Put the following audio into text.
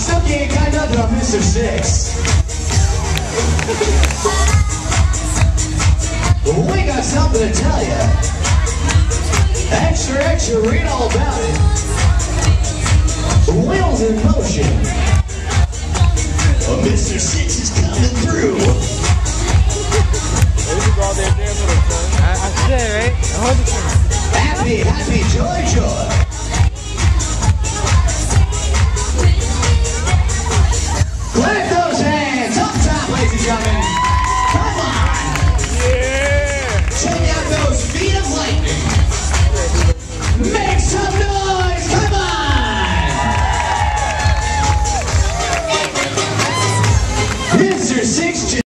Snooki ain't got nothing Mr. Six. We got something to tell you. Extra, extra, read all about it. Wheels in motion. Oh, Mr. Six is coming through. I, I said, right? 100%. Happy, happy, joy, joy. Come on. Yeah. Check out those feet of lightning. Make some noise. Come on. Mr. Six.